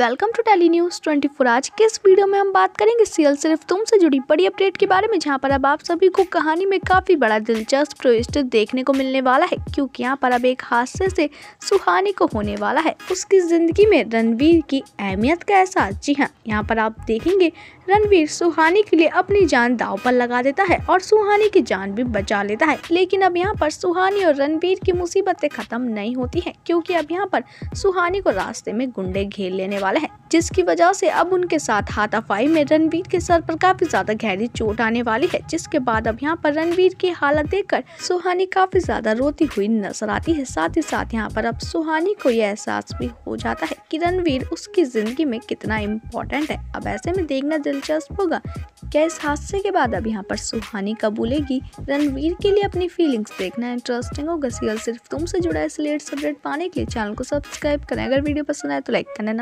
Welcome to tele news 24 आज के इस वीडियो में हम बात करेंगे सीरियल सिर्फ़ तुमसे जुड़ी बड़ी अपडेट के बारे में, जहाँ पर अब आप सभी को कहानी में काफ़ी बड़ा दिलचस्प ट्विस्ट देखने को मिलने वाला है, क्योंकि यहाँ पर अब एक हादसे से सुहानी को होने वाला है। उसकी ज़िंदगी में रणवीर की अहमियत का एहसास, जी हाँ यहाँ पर आप देखेंगे, रणवीर सुहानी के लिए अपनी जान दाव पर लगा देता है और सुहानी की जान भी बचा लेता है। लेकिन अब यहाँ पर सुहानी और रणवीर की मुसीबतें खत्म नहीं होती हैं, क्योंकि अब यहाँ पर सुहानी को रास्ते में गुंडे घेर लेने हैं, जिसकी वजह से अब उनके साथ हाथापाई में रणवीर के सर पर काफ़ी ज़्यादा गहरी चोट आने वाली है, जिसके बाद अब यहाँ पर रणवीर की हालत देखकर सुहानी काफ़ी ज़्यादा रोती हुई नज़र आती है। साथ ही साथ यहाँ पर अब सुहानी को यह एहसास भी हो जाता है कि रणवीर उसकी ज़िंदगी में कितना इम्पोर्टेंट है। अब ऐसे में देखना दिलचस्प होगा क्या इस हादसे के बाद अब यहाँ पर सुहानी कबूलेगी रणवीर के लिए अपनी फीलिंग्स देखना इंटरेस्टिंग होगा। सीरियल सिर्फ़ तुमसे जुड़ा है लेटेस्ट अपडेट पाने के लिए चैनल को सब्सक्राइब करें। अगर वीडियो पसंद आए तो लाइक करना